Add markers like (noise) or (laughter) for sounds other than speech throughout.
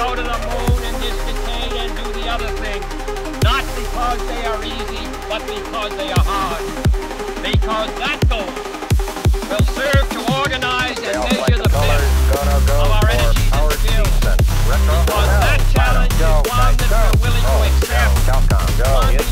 go to the moon in this and do the other thing. Not because they are easy, but because they are hard. Because that goal will serve to organize and measure the best of our energy and skills. Because that challenge is one that we're willing to accept.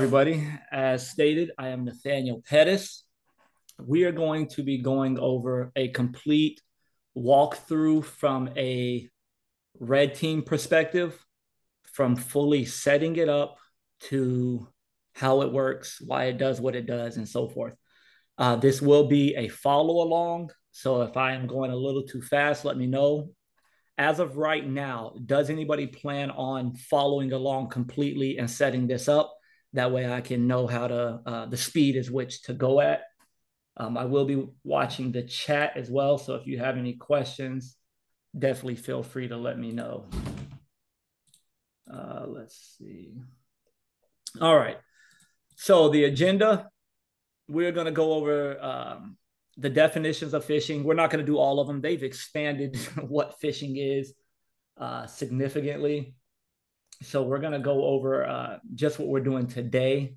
Everybody. As stated, I am Nathaniel Pettis. We are going to be going over a complete walkthrough from a red team perspective, from fully setting it up to how it works, why it does what it does, and so forth. Uh, this will be a follow along. So if I am going a little too fast, let me know. As of right now, does anybody plan on following along completely and setting this up? That way I can know how to, uh, the speed is which to go at. Um, I will be watching the chat as well. So if you have any questions, definitely feel free to let me know. Uh, let's see. All right. So the agenda, we're going to go over um, the definitions of fishing. We're not going to do all of them. They've expanded (laughs) what fishing is uh, significantly. So we're going to go over uh, just what we're doing today.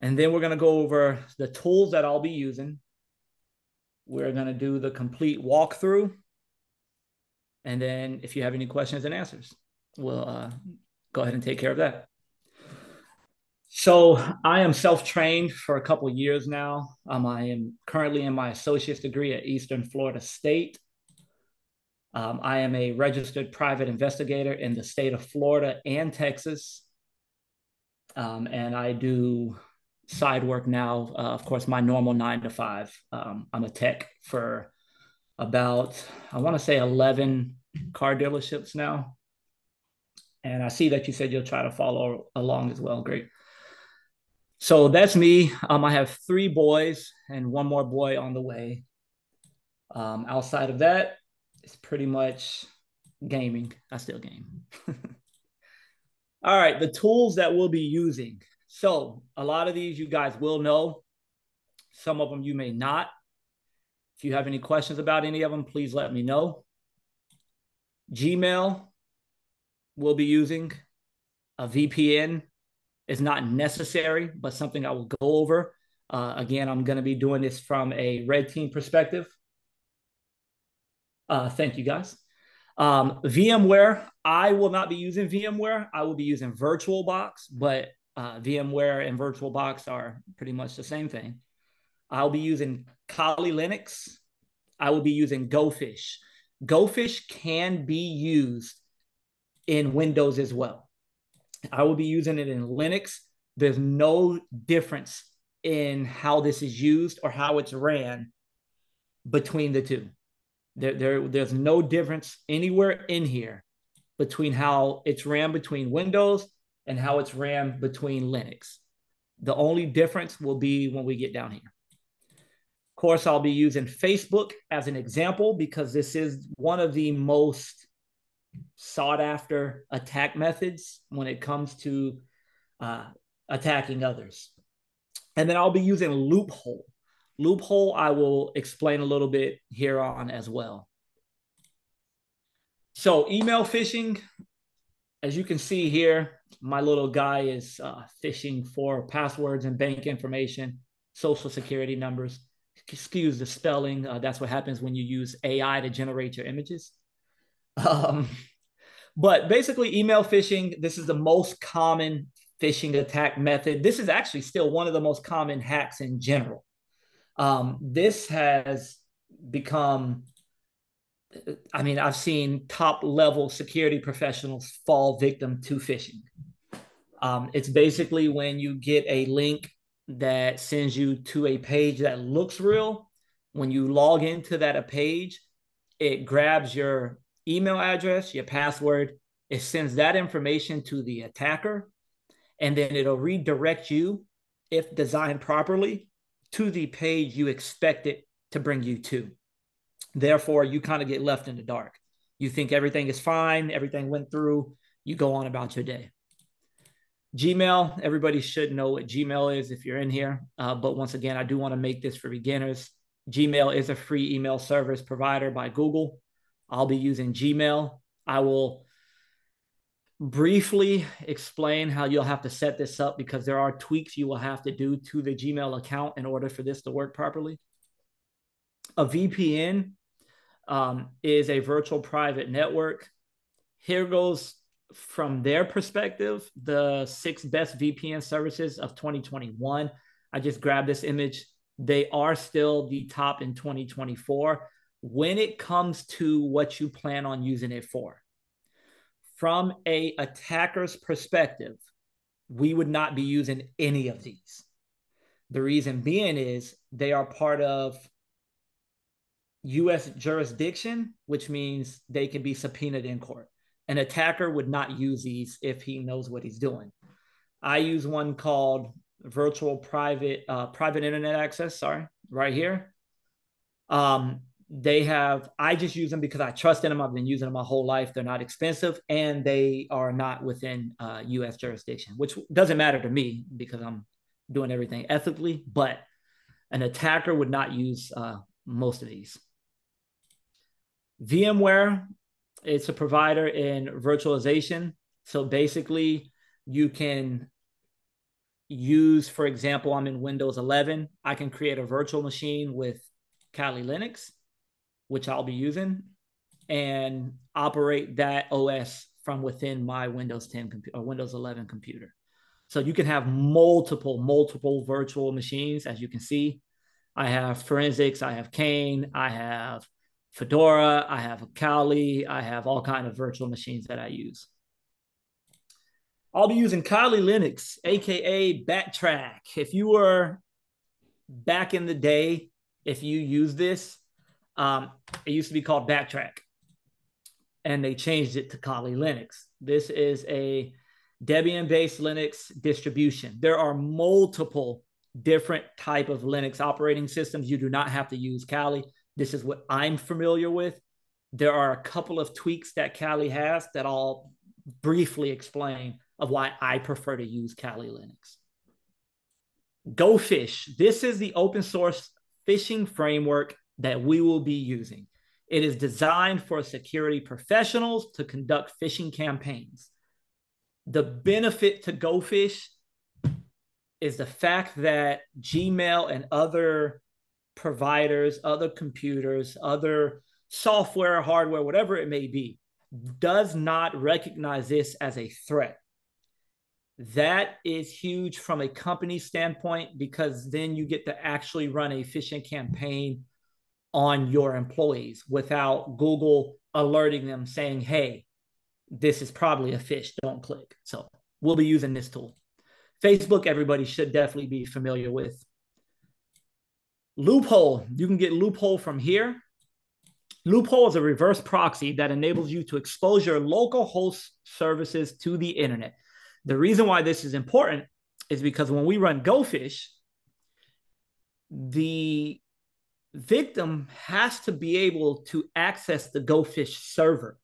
And then we're going to go over the tools that I'll be using. We're going to do the complete walkthrough. And then if you have any questions and answers, we'll uh, go ahead and take care of that. So I am self-trained for a couple years now. Um, I am currently in my associate's degree at Eastern Florida State. Um, I am a registered private investigator in the state of Florida and Texas. Um, and I do side work now. Uh, of course, my normal nine to five. Um, I'm a tech for about, I want to say 11 car dealerships now. And I see that you said you'll try to follow along as well. Great. So that's me. Um, I have three boys and one more boy on the way. Um, outside of that, it's pretty much gaming. I still game. (laughs) All right, the tools that we'll be using. So a lot of these you guys will know. Some of them you may not. If you have any questions about any of them, please let me know. Gmail we'll be using. A VPN is not necessary, but something I will go over. Uh, again, I'm going to be doing this from a red team perspective. Uh, thank you guys. Um, VMware, I will not be using VMware. I will be using VirtualBox, but uh, VMware and VirtualBox are pretty much the same thing. I'll be using Kali Linux. I will be using GoFish. GoFish can be used in Windows as well. I will be using it in Linux. There's no difference in how this is used or how it's ran between the two. There, there, there's no difference anywhere in here between how it's ran between Windows and how it's ran between Linux. The only difference will be when we get down here. Of course, I'll be using Facebook as an example because this is one of the most sought after attack methods when it comes to uh, attacking others. And then I'll be using loophole. Loophole, I will explain a little bit here on as well. So, email phishing, as you can see here, my little guy is uh, phishing for passwords and bank information, social security numbers. Excuse the spelling. Uh, that's what happens when you use AI to generate your images. (laughs) Um, but basically, email phishing, this is the most common phishing attack method. This is actually still one of the most common hacks in general. Um, this has become, I mean, I've seen top level security professionals fall victim to phishing. Um, it's basically when you get a link that sends you to a page that looks real. When you log into that page, it grabs your email address, your password, it sends that information to the attacker, and then it'll redirect you, if designed properly, to the page you expect it to bring you to. Therefore, you kind of get left in the dark. You think everything is fine, everything went through, you go on about your day. Gmail, everybody should know what Gmail is if you're in here. Uh, but once again, I do want to make this for beginners. Gmail is a free email service provider by Google. I'll be using Gmail. I will briefly explain how you'll have to set this up because there are tweaks you will have to do to the Gmail account in order for this to work properly. A VPN um, is a virtual private network. Here goes from their perspective the six best VPN services of 2021. I just grabbed this image. They are still the top in 2024 when it comes to what you plan on using it for from a attacker's perspective, we would not be using any of these. The reason being is they are part of US jurisdiction, which means they can be subpoenaed in court. An attacker would not use these if he knows what he's doing. I use one called virtual private uh, private internet access. Sorry, right here. Um, they have i just use them because i trust in them. I've been using them my whole life. They're not expensive and they are not within uh, us jurisdiction which doesn't matter to me because i'm doing everything ethically but an attacker would not use uh, most of these. Vmware it's a provider in virtualization. So basically you can use for example i'm in windows 11 i can create a virtual machine with kali linux which I'll be using, and operate that OS from within my Windows 10 computer or uh, Windows 11 computer. So you can have multiple, multiple virtual machines, as you can see. I have forensics, I have Kane, I have Fedora, I have Kali, I have all kind of virtual machines that I use. I'll be using Kali Linux, aka Backtrack. If you were back in the day, if you use this, um, it used to be called Backtrack, and they changed it to Kali Linux. This is a Debian-based Linux distribution. There are multiple different type of Linux operating systems. You do not have to use Kali. This is what I'm familiar with. There are a couple of tweaks that Kali has that I'll briefly explain of why I prefer to use Kali Linux. GoFish. This is the open source phishing framework that we will be using. It is designed for security professionals to conduct phishing campaigns. The benefit to GoFish is the fact that Gmail and other providers, other computers, other software, hardware, whatever it may be, does not recognize this as a threat. That is huge from a company standpoint because then you get to actually run a phishing campaign on your employees without Google alerting them saying, hey, this is probably a fish, don't click. So we'll be using this tool. Facebook, everybody should definitely be familiar with. Loophole, you can get Loophole from here. Loophole is a reverse proxy that enables you to expose your local host services to the internet. The reason why this is important is because when we run GoFish, the victim has to be able to access the GoFish server.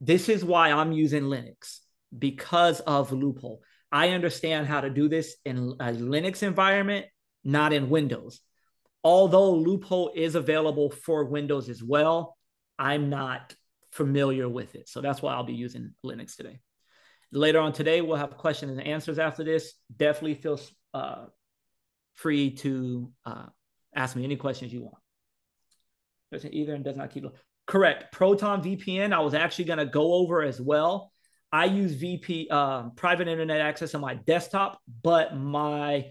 This is why I'm using Linux because of loophole. I understand how to do this in a Linux environment, not in Windows. Although loophole is available for Windows as well, I'm not familiar with it. So that's why I'll be using Linux today. Later on today, we'll have questions and answers after this. Definitely feel uh, free to uh, Ask me any questions you want. Doesn't either and does not keep. Correct. Proton VPN. I was actually going to go over as well. I use VP uh, private internet access on my desktop, but my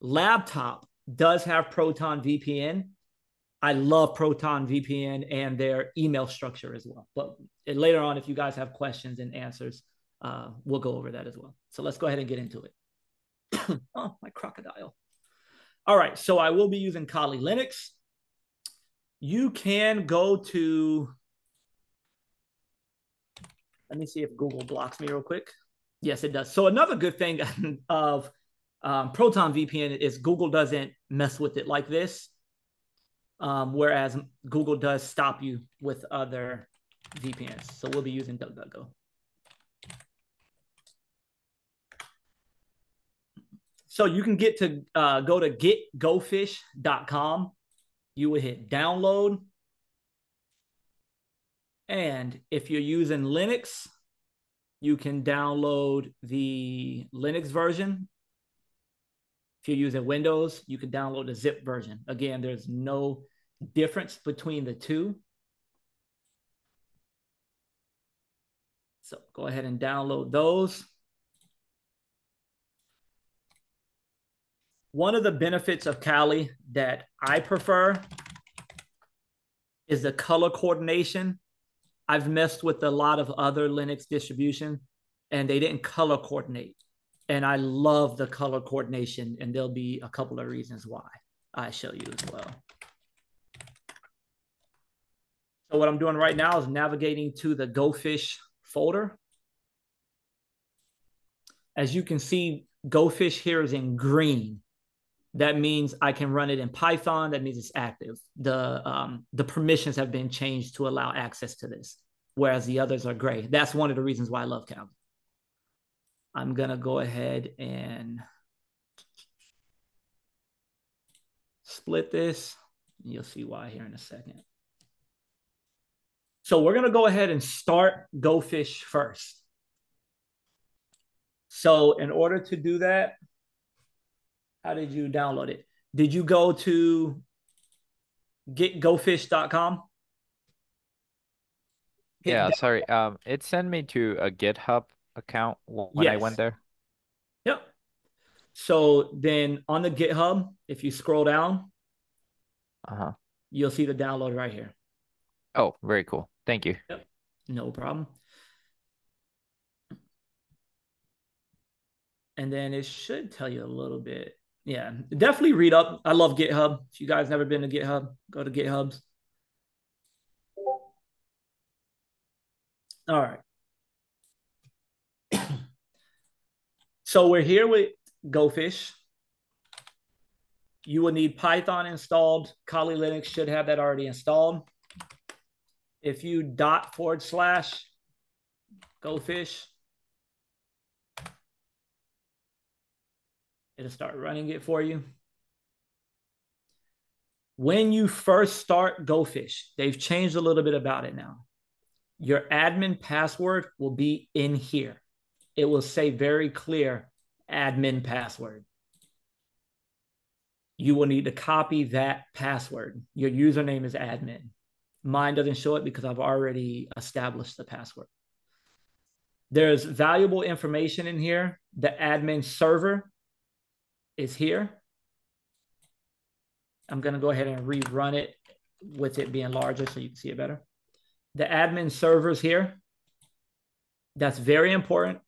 laptop does have Proton VPN. I love Proton VPN and their email structure as well. But later on, if you guys have questions and answers, uh, we'll go over that as well. So let's go ahead and get into it. (coughs) oh, my crocodile. All right, so I will be using Kali Linux. You can go to, let me see if Google blocks me real quick. Yes, it does. So another good thing (laughs) of um, Proton VPN is Google doesn't mess with it like this, um, whereas Google does stop you with other VPNs. So we'll be using DuckDuckGo. So you can get to uh, go to getgofish.com. You would hit download. And if you're using Linux, you can download the Linux version. If you're using Windows, you can download the zip version. Again, there's no difference between the two. So go ahead and download those. One of the benefits of Kali that I prefer is the color coordination. I've messed with a lot of other Linux distribution and they didn't color coordinate. And I love the color coordination, and there'll be a couple of reasons why I show you as well. So what I'm doing right now is navigating to the GoFish folder. As you can see, GoFish here is in green. That means I can run it in Python. That means it's active. The, um, the permissions have been changed to allow access to this, whereas the others are gray. That's one of the reasons why I love Kali. I'm going to go ahead and split this. You'll see why here in a second. So we're going to go ahead and start GoFish first. So in order to do that, how did you download it? Did you go to getgofish.com? yeah, sorry. Um, it sent me to a GitHub account when yes. I went there. Yep. So then on the GitHub, if you scroll down, uh-huh. you'll see the download right here. Oh, very cool. Thank you. Yep. No problem. And then it should tell you a little bit. Yeah, definitely read up. I love GitHub. If you guys never been to GitHub, go to GitHubs. All right. (clears throat) so we're here with GoFish. You will need Python installed. Kali Linux should have that already installed if you dot forward slash go it'll start running it for you. When you first start GoFish, they've changed a little bit about it now. Your admin password will be in here. It will say very clear admin password. You will need to copy that password. Your username is admin. Mine doesn't show it because I've already established the password. There's valuable information in here. The admin server is here. I'm going to go ahead and rerun it with it being larger so you can see it better. The admin server is here. That's very important.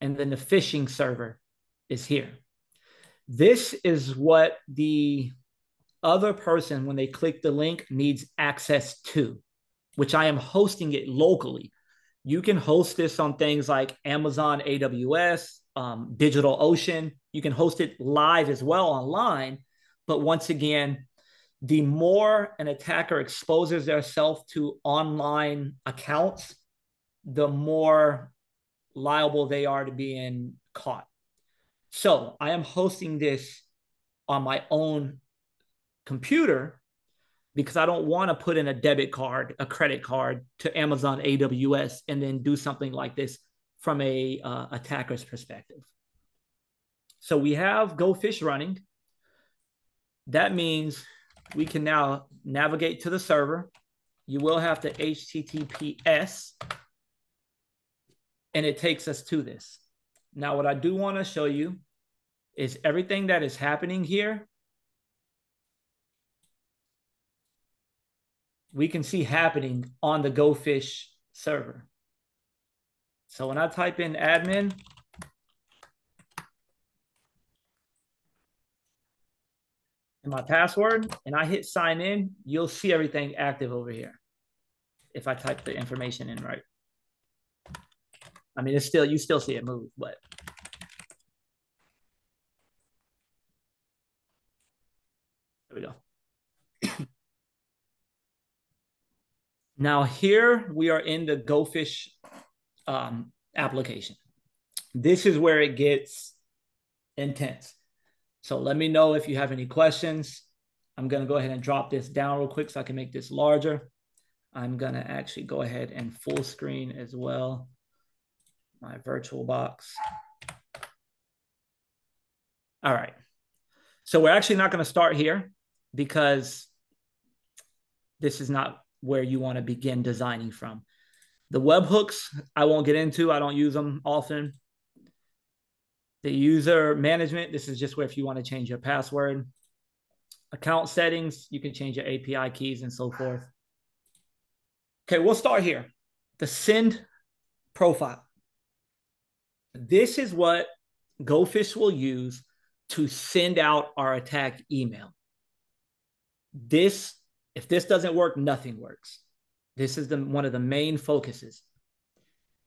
And then the phishing server is here. This is what the other person, when they click the link, needs access to, which I am hosting it locally. You can host this on things like Amazon AWS, um, DigitalOcean. You can host it live as well online. But once again, the more an attacker exposes themselves to online accounts, the more liable they are to being caught. So I am hosting this on my own computer because I don't want to put in a debit card, a credit card to Amazon AWS and then do something like this from a uh, attacker's perspective. So we have GoFish running. That means we can now navigate to the server. You will have to HTTPS and it takes us to this. Now, what I do want to show you is everything that is happening here we can see happening on the GoFish server. So when I type in admin, and my password and I hit sign in, you'll see everything active over here. If I type the information in right. I mean, it's still, you still see it move, but. There we go. (coughs) Now here we are in the GoFish um, application. This is where it gets intense. So let me know if you have any questions. I'm going to go ahead and drop this down real quick so I can make this larger. I'm going to actually go ahead and full screen as well. My virtual box. All right. So we're actually not going to start here because this is not where you want to begin designing from. The webhooks, I won't get into. I don't use them often. The user management, this is just where if you want to change your password. Account settings, you can change your API keys and so forth. Okay, we'll start here. The send profile. This is what GoFish will use to send out our attack email. This, if this doesn't work, nothing works. This is the one of the main focuses.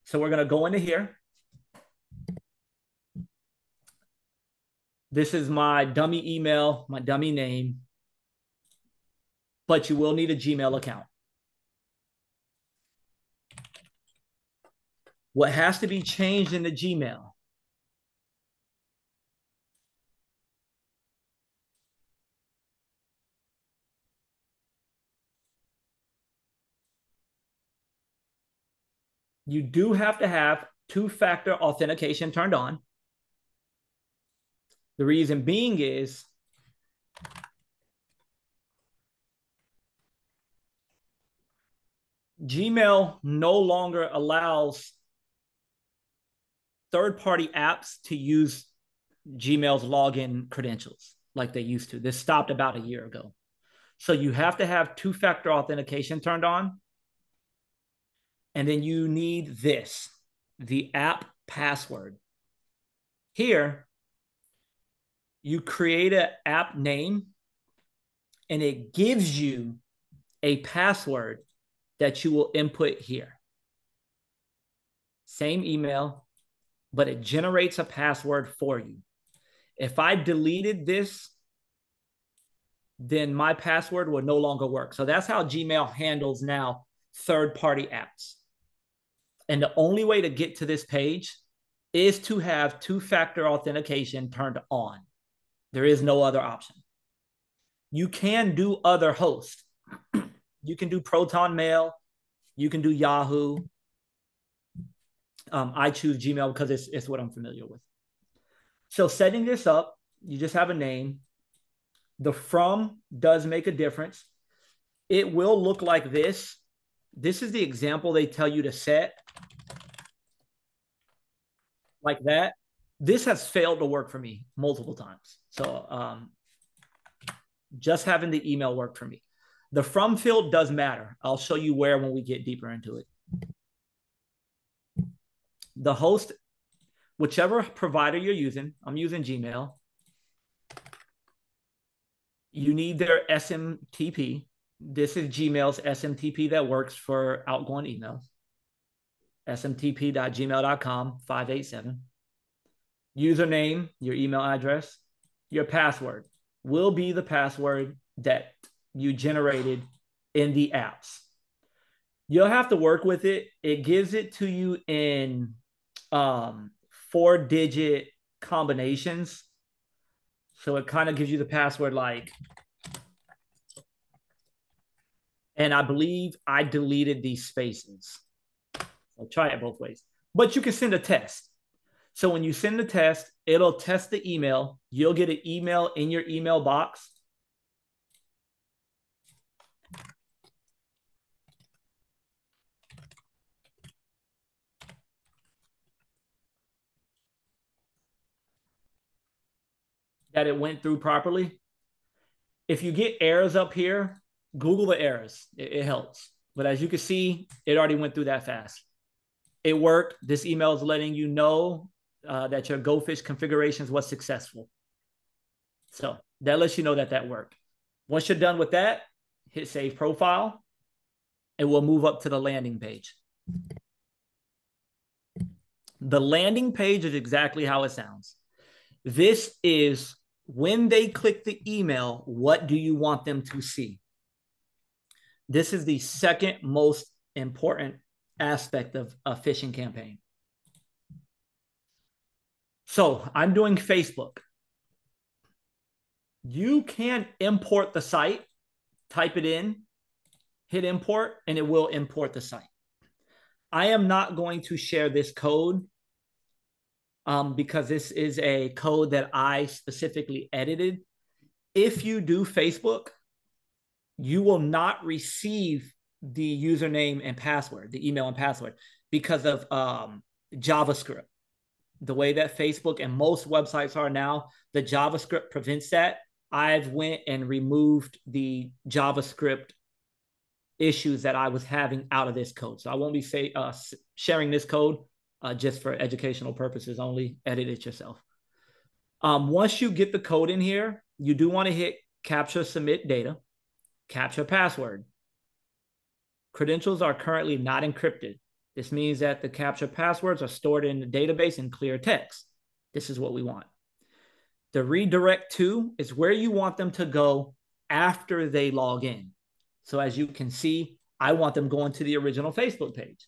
So we're going to go into here. This is my dummy email, my dummy name, but you will need a Gmail account. What has to be changed in the Gmail? You do have to have two factor authentication turned on. The reason being is Gmail no longer allows third party apps to use Gmail's login credentials like they used to. This stopped about a year ago. So you have to have two factor authentication turned on. And then you need this the app password. Here, you create an app name and it gives you a password that you will input here. Same email, but it generates a password for you. If I deleted this, then my password would no longer work. So that's how Gmail handles now third party apps. And the only way to get to this page is to have two factor authentication turned on. There is no other option. You can do other hosts. (clears throat) you can do Proton Mail. You can do Yahoo. Um, I choose Gmail because it's, it's what I'm familiar with. So setting this up, you just have a name. The from does make a difference. It will look like this. This is the example they tell you to set. Like that this has failed to work for me multiple times. So um, just having the email work for me. The from field does matter. I'll show you where when we get deeper into it. The host, whichever provider you're using, I'm using Gmail. You need their SMTP. This is Gmail's SMTP that works for outgoing emails. smtp.gmail.com 587 username, your email address, your password will be the password that you generated in the apps. You'll have to work with it. It gives it to you in um, four digit combinations. So it kind of gives you the password like, and I believe I deleted these spaces. I'll try it both ways. But you can send a test. So when you send the test, it'll test the email. You'll get an email in your email box. That it went through properly. If you get errors up here, Google the errors. It, it helps. But as you can see, it already went through that fast. It worked. This email is letting you know uh, that your GoFish configurations was successful. So that lets you know that that worked. Once you're done with that, hit save profile and we'll move up to the landing page. The landing page is exactly how it sounds. This is when they click the email, what do you want them to see? This is the second most important aspect of a phishing campaign. So I'm doing Facebook. You can import the site, type it in, hit import, and it will import the site. I am not going to share this code um, because this is a code that I specifically edited. If you do Facebook, you will not receive the username and password, the email and password, because of um, JavaScript. The way that Facebook and most websites are now, the JavaScript prevents that. I've went and removed the JavaScript issues that I was having out of this code. So I won't be say, uh, sharing this code uh, just for educational purposes only. Edit it yourself. Um, once you get the code in here, you do want to hit capture submit data, capture password. Credentials are currently not encrypted. This means that the capture passwords are stored in the database in clear text. This is what we want. The redirect to is where you want them to go after they log in. So as you can see, I want them going to the original Facebook page.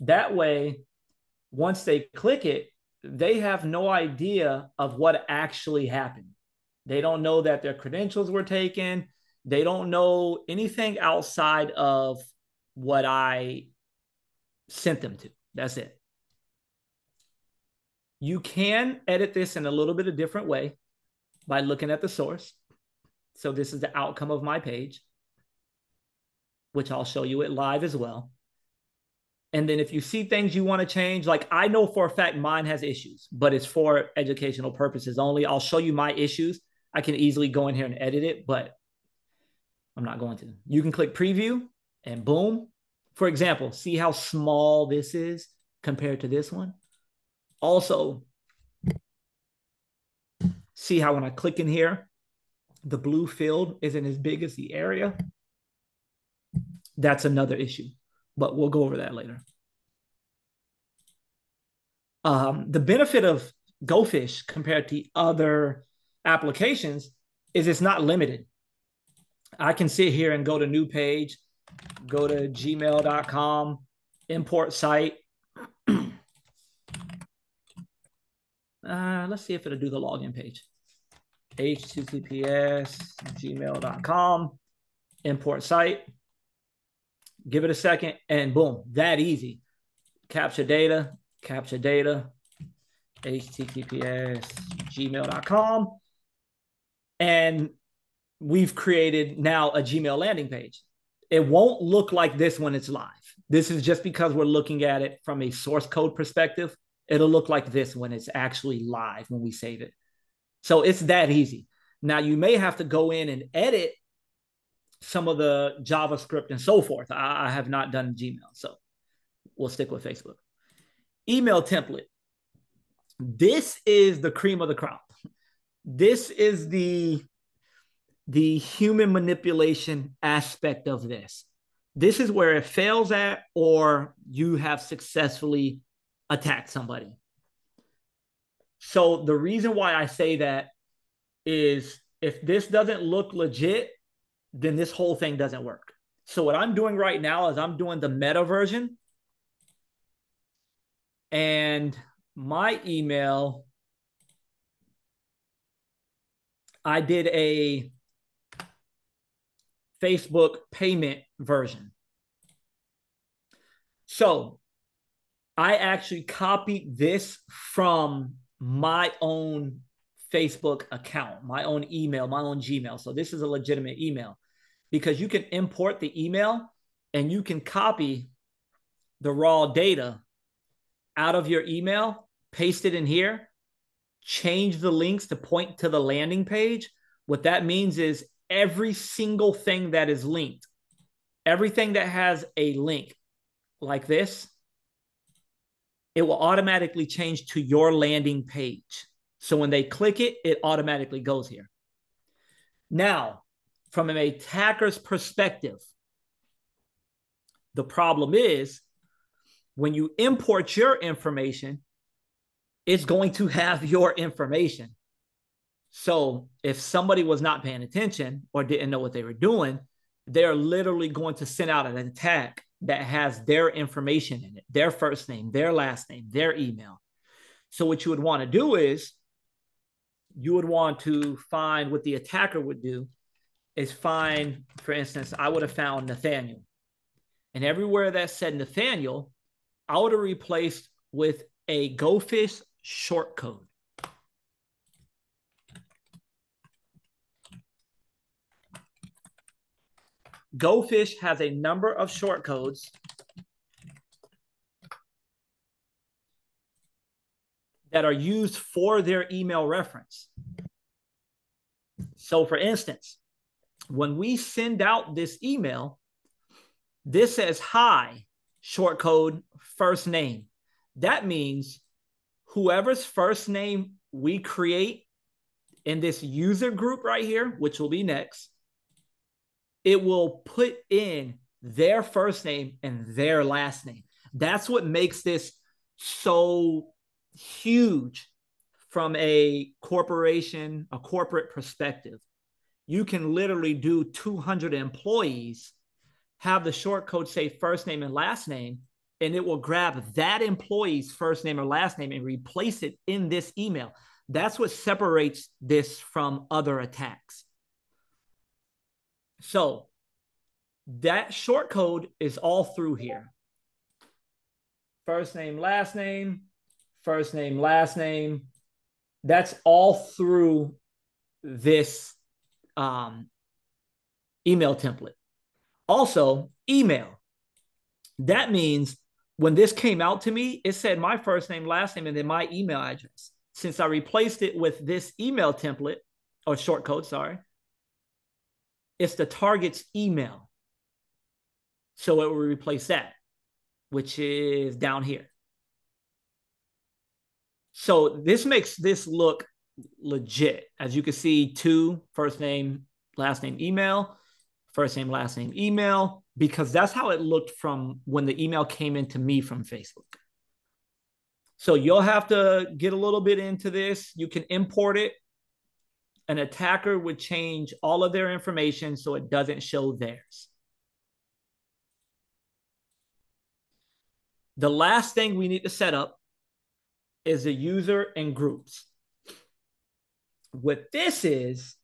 That way, once they click it, they have no idea of what actually happened. They don't know that their credentials were taken. They don't know anything outside of what I sent them to. That's it. You can edit this in a little bit of different way by looking at the source. So this is the outcome of my page which I'll show you it live as well. And then if you see things you want to change, like I know for a fact mine has issues, but it's for educational purposes only. I'll show you my issues. I can easily go in here and edit it, but I'm not going to. You can click preview and boom. For example, see how small this is compared to this one. Also, see how when I click in here, the blue field isn't as big as the area that's another issue, but we'll go over that later. Um, the benefit of GoFish compared to other applications is it's not limited. I can sit here and go to new page, go to gmail.com, import site. (clears throat) uh, let's see if it'll do the login page. HTTPS gmail.com, import site give it a second, and boom, that easy. Capture data, capture data, https gmail.com. And we've created now a Gmail landing page. It won't look like this when it's live. This is just because we're looking at it from a source code perspective. It'll look like this when it's actually live when we save it. So it's that easy. Now you may have to go in and edit some of the JavaScript and so forth. I, I have not done Gmail, so we'll stick with Facebook. Email template. This is the cream of the crop. This is the the human manipulation aspect of this. This is where it fails at, or you have successfully attacked somebody. So the reason why I say that is if this doesn't look legit, then this whole thing doesn't work. So what I'm doing right now is I'm doing the meta version. And my email, I did a Facebook payment version. So I actually copied this from my own Facebook account, my own email, my own Gmail. So this is a legitimate email because you can import the email and you can copy the raw data out of your email, paste it in here, change the links to point to the landing page. What that means is every single thing that is linked, everything that has a link like this, it will automatically change to your landing page. So when they click it, it automatically goes here. Now, from an attacker's perspective, the problem is when you import your information, it's going to have your information. So if somebody was not paying attention or didn't know what they were doing, they're literally going to send out an attack that has their information in it, their first name, their last name, their email. So what you would want to do is you would want to find what the attacker would do is find, for instance, I would have found Nathaniel. And everywhere that said Nathaniel, I would have replaced with a GoFish short code. GoFish has a number of short codes that are used for their email reference. So, for instance, when we send out this email, this says hi, short code, first name. That means whoever's first name we create in this user group right here, which will be next, it will put in their first name and their last name. That's what makes this so huge from a corporation, a corporate perspective. You can literally do 200 employees, have the short code say first name and last name, and it will grab that employee's first name or last name and replace it in this email. That's what separates this from other attacks. So that short code is all through here. First name, last name, first name, last name. That's all through this um, email template. Also, email. That means when this came out to me, it said my first name, last name, and then my email address. Since I replaced it with this email template or short code, sorry, it's the target's email. So it will replace that, which is down here. So this makes this look legit. As you can see, two first name, last name, email, first name, last name, email, because that's how it looked from when the email came into me from Facebook. So you'll have to get a little bit into this. You can import it. An attacker would change all of their information so it doesn't show theirs. The last thing we need to set up is a user and groups. What this is,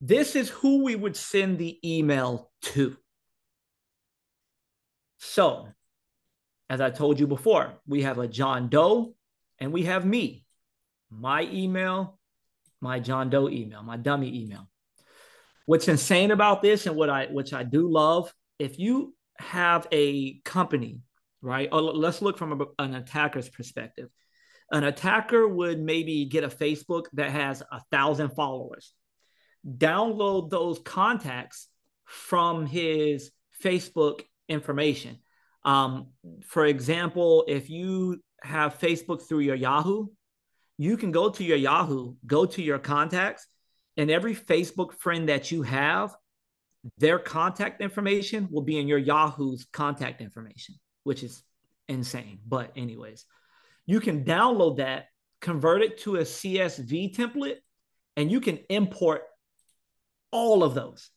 this is who we would send the email to. So, as I told you before, we have a John Doe and we have me, my email, my John Doe email, my dummy email. What's insane about this and what I which I do love, if you have a company, right? Or let's look from a, an attacker's perspective. An attacker would maybe get a Facebook that has a thousand followers, download those contacts from his Facebook information. Um, for example, if you have Facebook through your Yahoo, you can go to your Yahoo, go to your contacts, and every Facebook friend that you have, their contact information will be in your Yahoo's contact information, which is insane. But, anyways, you can download that, convert it to a CSV template, and you can import all of those.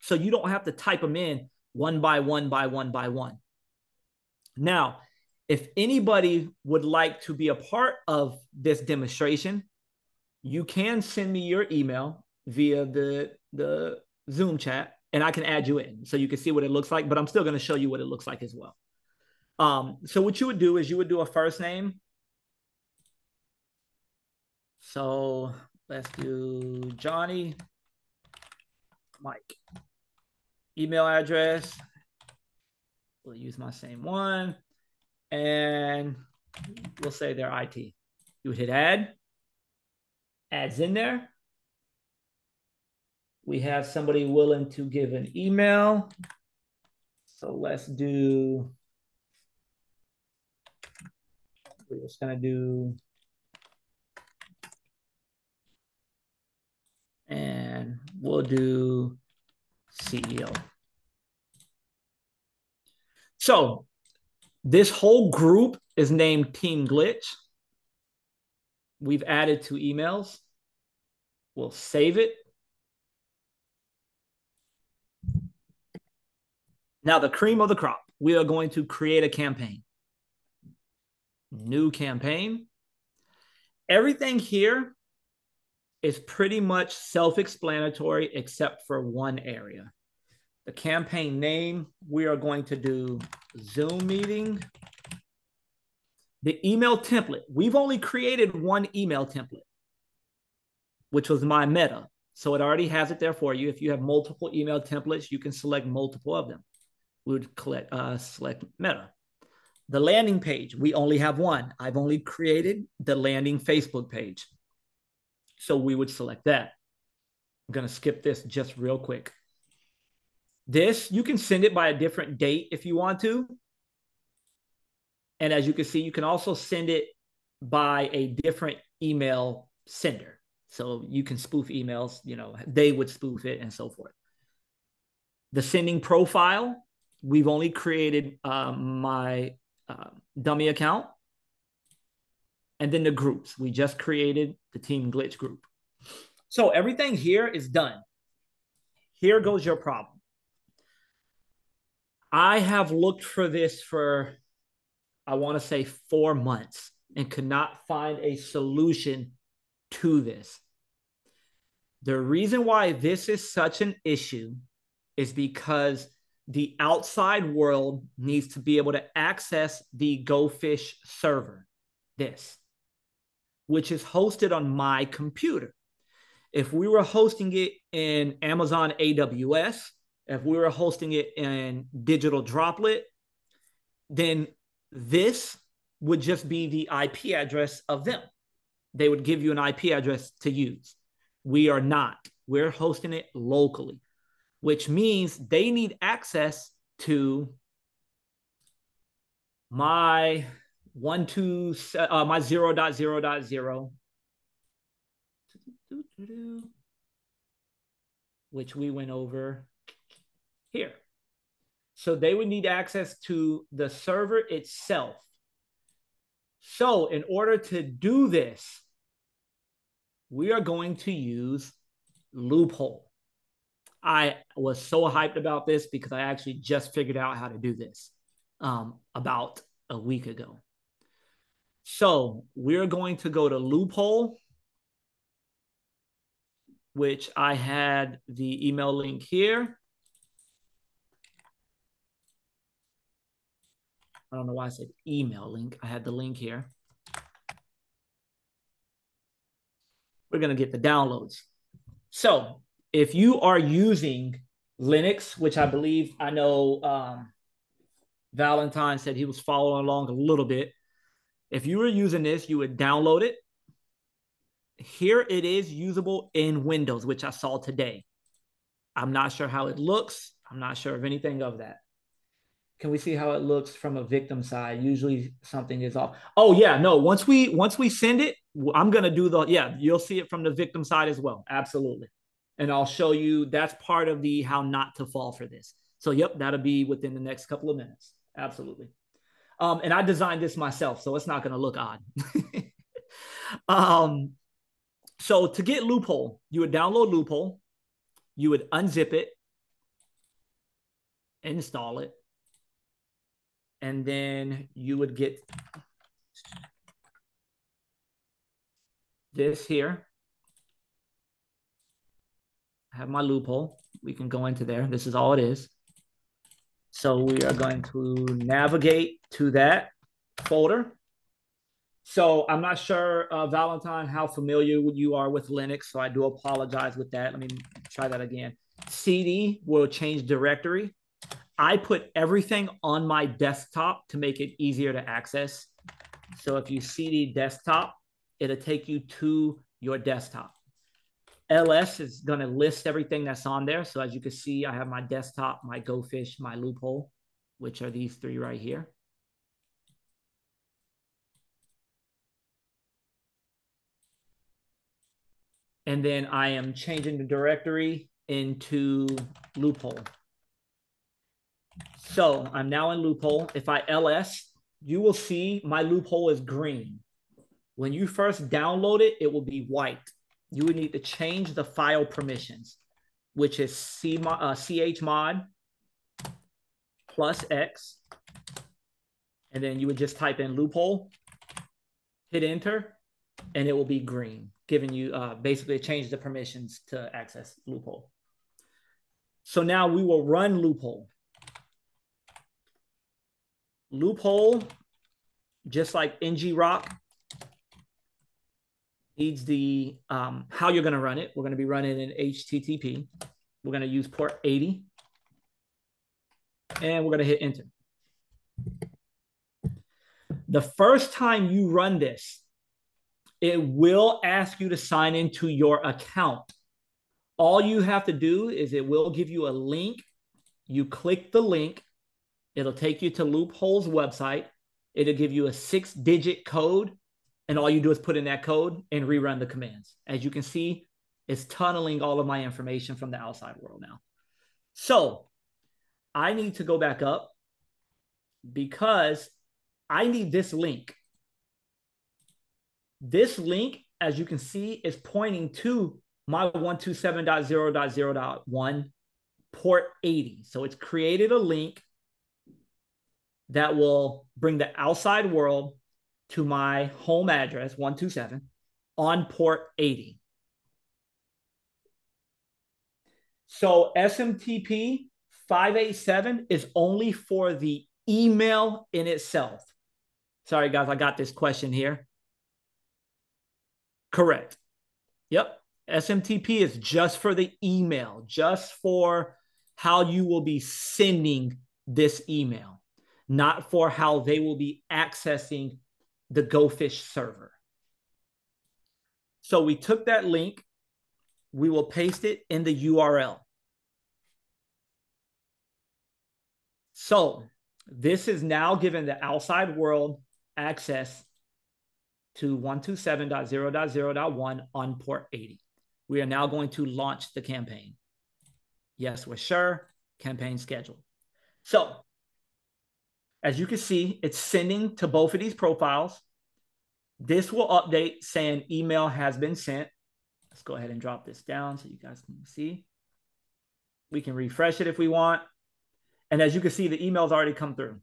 So you don't have to type them in one by one by one by one. Now, if anybody would like to be a part of this demonstration, you can send me your email via the, the Zoom chat and I can add you in so you can see what it looks like, but I'm still going to show you what it looks like as well. Um, so what you would do is you would do a first name. So let's do Johnny, Mike. Email address. We'll use my same one. And we'll say they're IT. You would hit add. Adds in there. We have somebody willing to give an email. So let's do we're just gonna do and we'll do CEO. So this whole group is named Team Glitch. We've added two emails. We'll save it. Now, the cream of the crop, we are going to create a campaign. New campaign. Everything here is pretty much self explanatory except for one area. The campaign name, we are going to do Zoom meeting. The email template, we've only created one email template, which was my meta. So it already has it there for you. If you have multiple email templates, you can select multiple of them. We would collect, uh, select meta. The landing page, we only have one. I've only created the landing Facebook page. So we would select that. I'm going to skip this just real quick. This, you can send it by a different date if you want to. And as you can see, you can also send it by a different email sender. So you can spoof emails, you know, they would spoof it and so forth. The sending profile, we've only created um, my uh, dummy account. And then the groups, we just created the Team Glitch group. So everything here is done. Here goes your problem. I have looked for this for, I want to say, four months and could not find a solution to this. The reason why this is such an issue is because the outside world needs to be able to access the GoFish server, this, which is hosted on my computer. If we were hosting it in Amazon AWS, if we were hosting it in Digital Droplet, then this would just be the IP address of them. They would give you an IP address to use. We are not. We're hosting it locally, which means they need access to my one two uh, my zero dot zero dot zero, which we went over here. So they would need access to the server itself. So in order to do this, we are going to use Loophole. I was so hyped about this because I actually just figured out how to do this um, about a week ago. So we're going to go to Loophole, which I had the email link here. I don't know why I said email link. I had the link here. We're going to get the downloads. So if you are using Linux, which I believe I know um, Valentine said he was following along a little bit. If you were using this, you would download it. Here it is usable in Windows, which I saw today. I'm not sure how it looks. I'm not sure of anything of that. Can we see how it looks from a victim side? Usually something is off. Oh yeah, no. Once we once we send it, I'm gonna do the yeah. You'll see it from the victim side as well. Absolutely, and I'll show you. That's part of the how not to fall for this. So yep, that'll be within the next couple of minutes. Absolutely. Um, and I designed this myself, so it's not gonna look odd. (laughs) um, so to get loophole, you would download loophole, you would unzip it, install it and then you would get this here. I have my loophole. We can go into there. This is all it is. So we are going to navigate to that folder. So I'm not sure, uh, Valentine, how familiar you are with Linux. So I do apologize with that. Let me try that again. CD will change directory. I put everything on my desktop to make it easier to access. So if you CD desktop, it'll take you to your desktop. LS is going to list everything that's on there. So as you can see, I have my desktop, my GoFish, my loophole, which are these three right here. And then I am changing the directory into loophole. So I'm now in loophole. If I ls, you will see my loophole is green. When you first download it, it will be white. You would need to change the file permissions, which is C, uh, chmod plus X. And then you would just type in loophole, hit enter, and it will be green, giving you uh, basically change the permissions to access loophole. So now we will run loophole. Loophole, just like ngrok, needs the um, how you're going to run it. We're going to be running in HTTP. We're going to use port 80. And we're going to hit enter. The first time you run this, it will ask you to sign into your account. All you have to do is it will give you a link. You click the link, it'll take you to Loophole's website. It'll give you a six digit code, and all you do is put in that code and rerun the commands. As you can see, it's tunneling all of my information from the outside world now. So I need to go back up because I need this link. This link, as you can see, is pointing to my 127.0.0.1 port 80. So it's created a link that will bring the outside world to my home address 127 on port 80. So SMTP 587 is only for the email in itself. Sorry, guys, I got this question here. Correct. Yep. SMTP is just for the email, just for how you will be sending this email, not for how they will be accessing the GoFish server. So we took that link, we will paste it in the URL. So this is now giving the outside world access to 127.0.0.1 on port 80. We are now going to launch the campaign. Yes, we're sure. Campaign scheduled. So as you can see, it's sending to both of these profiles. This will update saying email has been sent. Let's go ahead and drop this down so you guys can see. We can refresh it if we want. And as you can see, the email's already come through.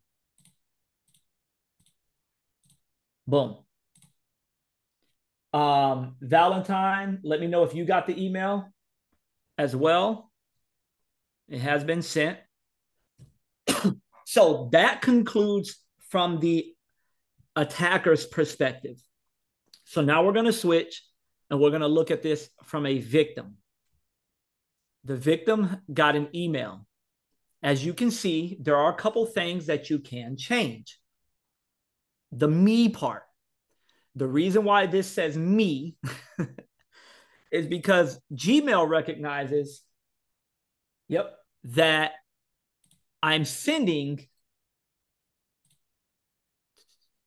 Boom. Um, Valentine, let me know if you got the email as well. It has been sent. (coughs) so that concludes from the attacker's perspective. So now we're going to switch and we're going to look at this from a victim. The victim got an email. As you can see, there are a couple things that you can change. The me part. The reason why this says me (laughs) is because Gmail recognizes, yep, that I'm sending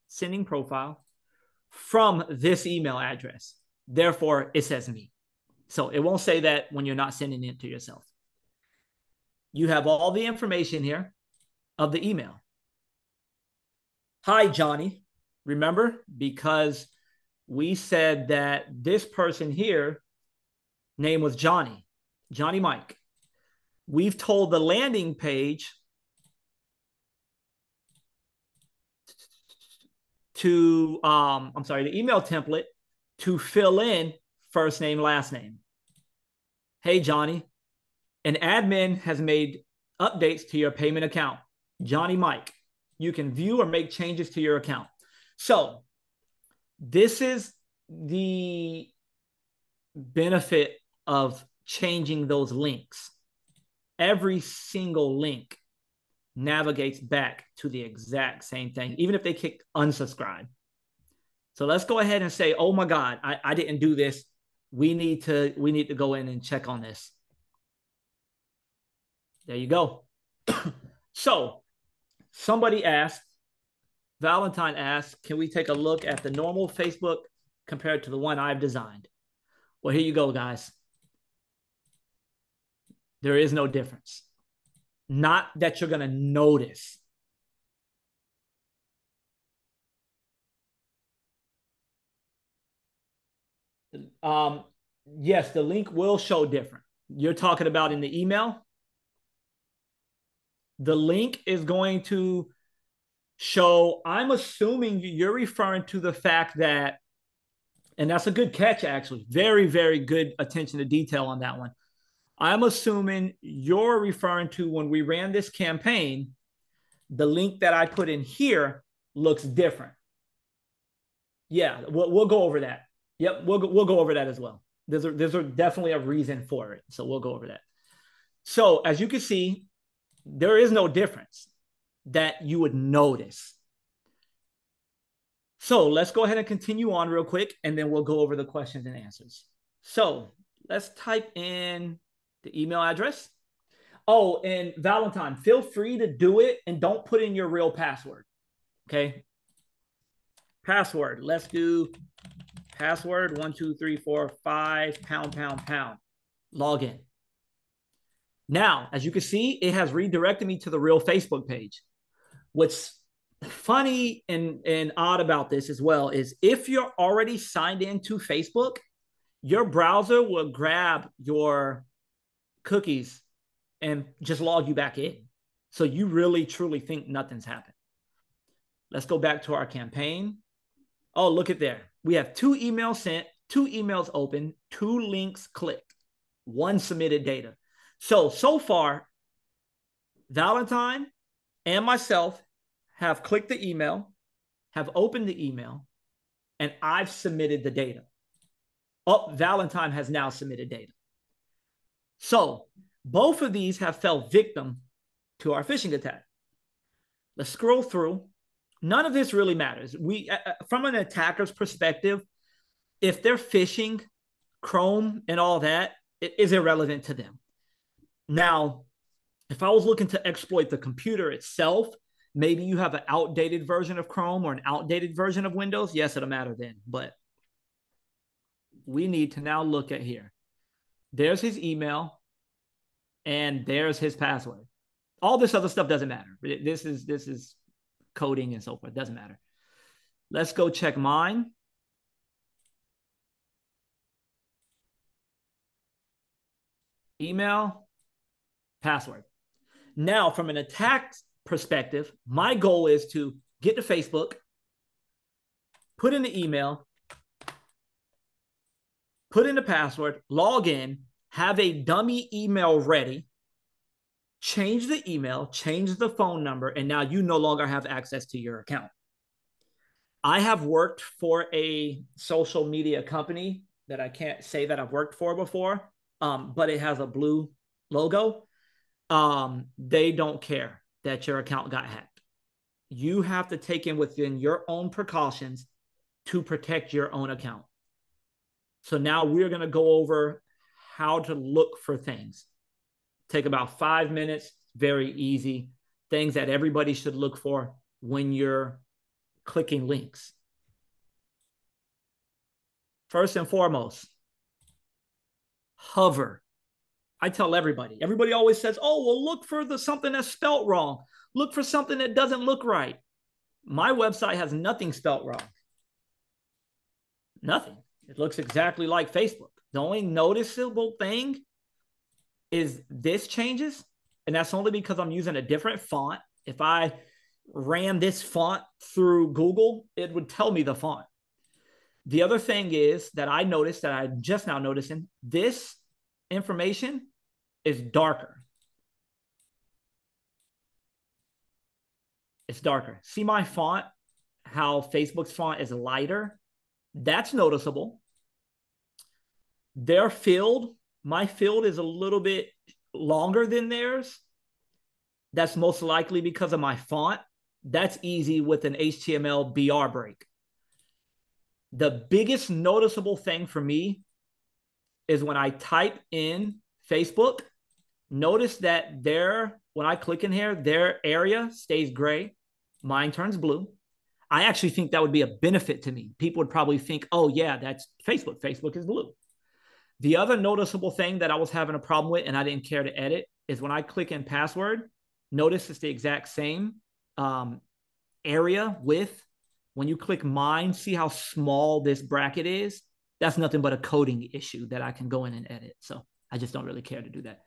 sending profile from this email address. Therefore, it says me. So it won't say that when you're not sending it to yourself. You have all the information here of the email. Hi, Johnny. Remember, because we said that this person here, name was Johnny, Johnny Mike. We've told the landing page to, um, I'm sorry, the email template to fill in first name, last name. Hey, Johnny, an admin has made updates to your payment account. Johnny Mike, you can view or make changes to your account. So this is the benefit of changing those links. Every single link navigates back to the exact same thing, even if they kick unsubscribe. So let's go ahead and say, oh my God, I, I didn't do this. We need to we need to go in and check on this. There you go. (clears throat) so somebody asked, Valentine asked, can we take a look at the normal Facebook compared to the one I've designed? Well, here you go, guys. There is no difference. Not that you're going to notice. Um, yes, the link will show different. You're talking about in the email? the link is going to show. I'm assuming you're referring to the fact that, and that's a good catch, actually. Very, very good attention to detail on that one. I'm assuming you're referring to when we ran this campaign, the link that I put in here looks different. Yeah, we'll, we'll go over that. Yep, we'll go, we'll go over that as well. There's a, there's a, definitely a reason for it. So we'll go over that. So as you can see, there is no difference that you would notice. So let's go ahead and continue on real quick, and then we'll go over the questions and answers. So let's type in the email address. Oh, and Valentine, feel free to do it and don't put in your real password. Okay. Password. Let's do password one, two, three, four, five, pound, pound, pound. Log in. Now, as you can see, it has redirected me to the real Facebook page. What's funny and, and odd about this as well is if you're already signed into Facebook, your browser will grab your cookies and just log you back in. So you really truly think nothing's happened. Let's go back to our campaign. Oh, look at there. We have two emails sent, two emails open, two links clicked, one submitted data. So, so far, Valentine and myself have clicked the email, have opened the email, and I've submitted the data. Oh, Valentine has now submitted data. So both of these have fell victim to our phishing attack. Let's scroll through. None of this really matters. We, uh, uh, from an attacker's perspective, if they're phishing Chrome and all that, it is irrelevant to them. Now, if I was looking to exploit the computer itself, maybe you have an outdated version of Chrome or an outdated version of Windows. Yes, it'll matter then. But we need to now look at here. There's his email, and there's his password. All this other stuff doesn't matter. This is this is coding and so forth. Doesn't matter. Let's go check mine. Email, password. Now, from an attack perspective, my goal is to get to Facebook, put in the email, put in a password, log in, have a dummy email ready, change the email, change the phone number, and now you no longer have access to your account. I have worked for a social media company that I can't say that I've worked for before, um, but it has a blue logo. Um, they don't care that your account got hacked. You have to take in within your own precautions to protect your own account. So now we're going to go over how to look for things. Take about five minutes, very easy. Things that everybody should look for when you're clicking links. First and foremost, hover. I tell everybody. Everybody always says, "Oh, well, look for the something that's spelt wrong. Look for something that doesn't look right." My website has nothing spelt wrong. Nothing. It looks exactly like Facebook. The only noticeable thing is this changes, and that's only because I'm using a different font. If I ran this font through Google, it would tell me the font. The other thing is that I noticed that I'm just now noticing this information is darker. It's darker. See my font, how Facebook's font is lighter? That's noticeable. Their field, my field is a little bit longer than theirs. That's most likely because of my font. That's easy with an HTML BR break. The biggest noticeable thing for me is when I type in Facebook, notice that their, when I click in here, their area stays gray, mine turns blue. I actually think that would be a benefit to me. People would probably think, oh, yeah, that's Facebook. Facebook is blue. The other noticeable thing that I was having a problem with and I didn't care to edit is when I click in password, notice it's the exact same um, area width. When you click mine, see how small this bracket is? That's nothing but a coding issue that I can go in and edit. So I just don't really care to do that.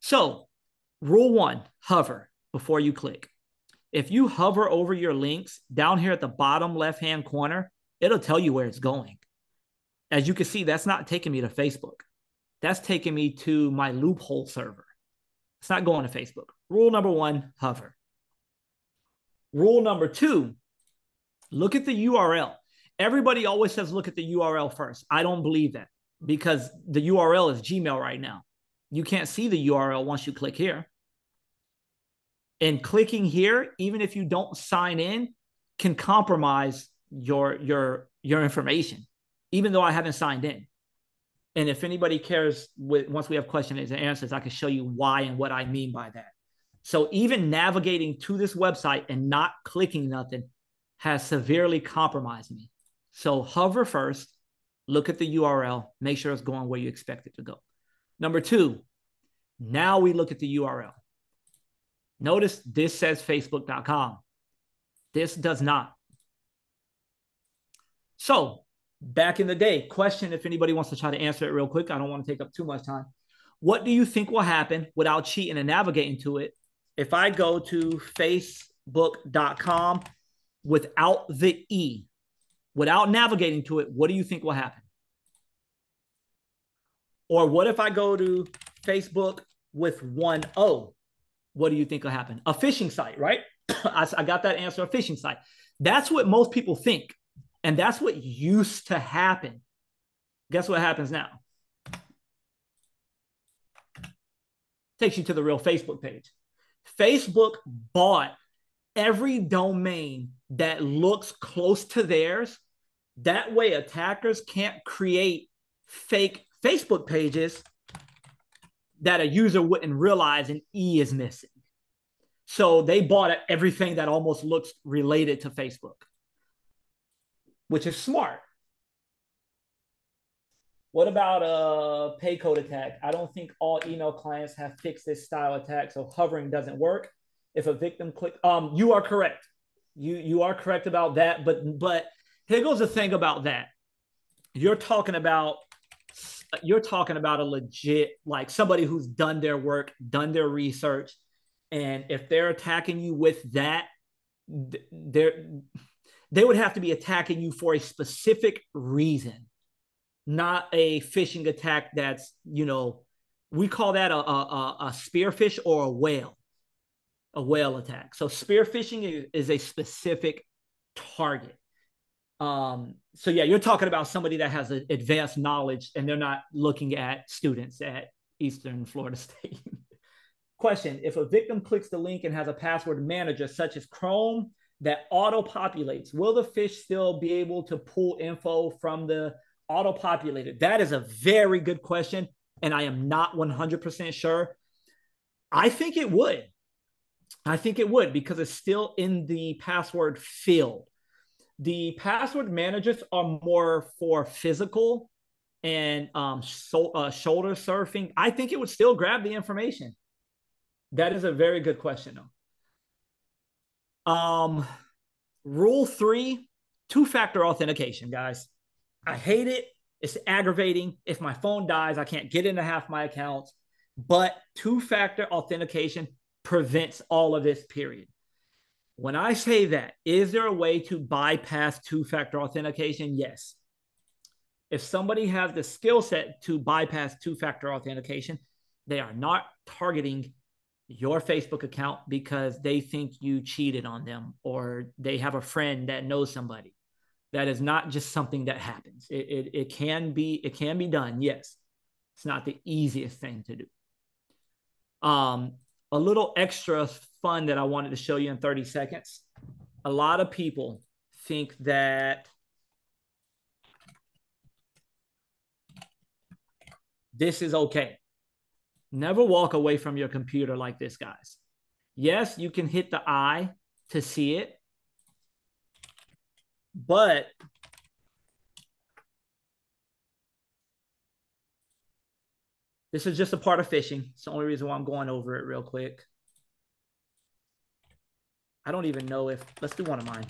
So, rule one hover. before you click. If you hover over your links down here at the bottom left hand corner, it'll tell you where it's going. As you can see, that's not taking me to Facebook. That's taking me to my loophole server. It's not going to Facebook. Rule number one hover. Rule number two look at the URL. Everybody always says look at the URL first. I don't believe that because the URL is Gmail right now. You can't see the URL once you click here. And clicking here, even if you don't sign in, can compromise your your your information, even though I haven't signed in. And if anybody cares, with once we have questions and answers, I can show you why and what I mean by that. So even navigating to this website and not clicking nothing has severely compromised me. So hover first, look at the URL, make sure it's going where you expect it to go. Number two, now we look at the URL. Notice this says facebook.com. This does not. So, back in the day, question if anybody wants to try to answer it real quick. I don't want to take up too much time. What do you think will happen without cheating and navigating to it if I go to facebook.com without the E, without navigating to it? What do you think will happen? Or what if I go to Facebook with one O? What do you think will happen? A phishing site, right? (clears throat) I, I got that answer, a phishing site. That's what most people think. And that's what used to happen. Guess what happens now? Takes you to the real Facebook page. Facebook bought every domain that looks close to theirs. That way, attackers can't create fake Facebook pages that a user wouldn't realize an E is missing. So they bought everything that almost looks related to Facebook, which is smart. What about a pay code attack? I don't think all email clients have fixed this style attack, so hovering doesn't work. If a victim click, um, you are correct. You you are correct about that. But but here goes the thing about that. You're talking about you're talking about a legit like somebody who's done their work, done their research, and if they're attacking you with that, they're they would have to be attacking you for a specific reason, not a phishing attack that's you know we call that a a, a spearfish or a whale, a whale attack. So spearfishing is, is a specific target. Um, so yeah, you're talking about somebody that has advanced knowledge and they're not looking at students at Eastern Florida (laughs) State. Question If a victim clicks the link and has a password manager such as Chrome that auto populates, will the fish still be able to pull info from the auto populated? That is a very good question. And I am not 100% sure. I think it would. I think it would because it's still in the password field. The password managers are more for physical and um, so, uh, shoulder surfing. I think it would still grab the information. That is a very good question, though. Um, rule three: two-factor authentication, guys. I hate it. It's aggravating. If my phone dies, I can't get into half my accounts. But two-factor authentication prevents all of this. Period. When I say that, is there a way to bypass two factor authentication? Yes. If somebody has the skill set to bypass two factor authentication, they are not targeting your Facebook account because they think you cheated on them or they have a friend that knows somebody. That is not just something that happens. It, it, it can be it can be done. Yes, it's not the easiest thing to do. Um, a little extra fun that I wanted to show you in 30 seconds. A lot of people think that this is okay. Never walk away from your computer like this, guys. Yes, you can hit the eye to see it, but This is just a part of fishing. It's the only reason why I'm going over it real quick. I don't even know if, let's do one of mine.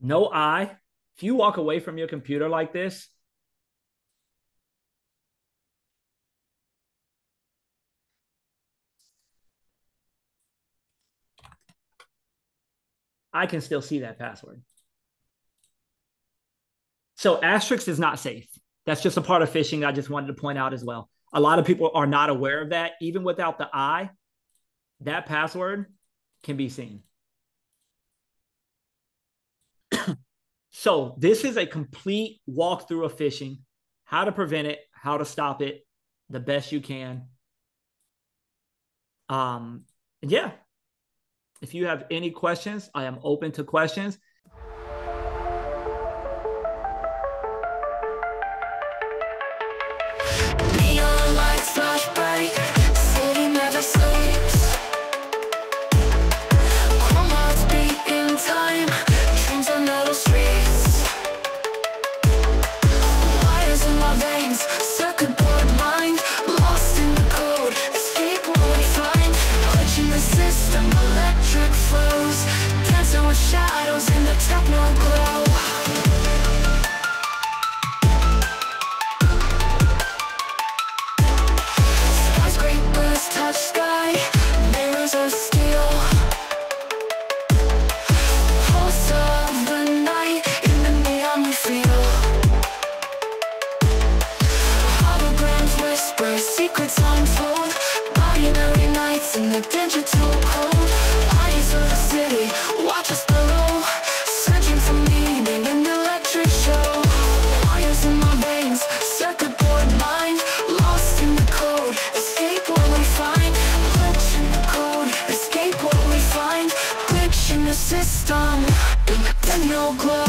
No eye. If you walk away from your computer like this, I can still see that password. So asterisk is not safe. That's just a part of phishing. I just wanted to point out as well. A lot of people are not aware of that. Even without the I, that password can be seen. (clears throat) so this is a complete walkthrough of phishing, how to prevent it, how to stop it the best you can. Um, yeah. If you have any questions, I am open to questions. shadows in the techno glow so close.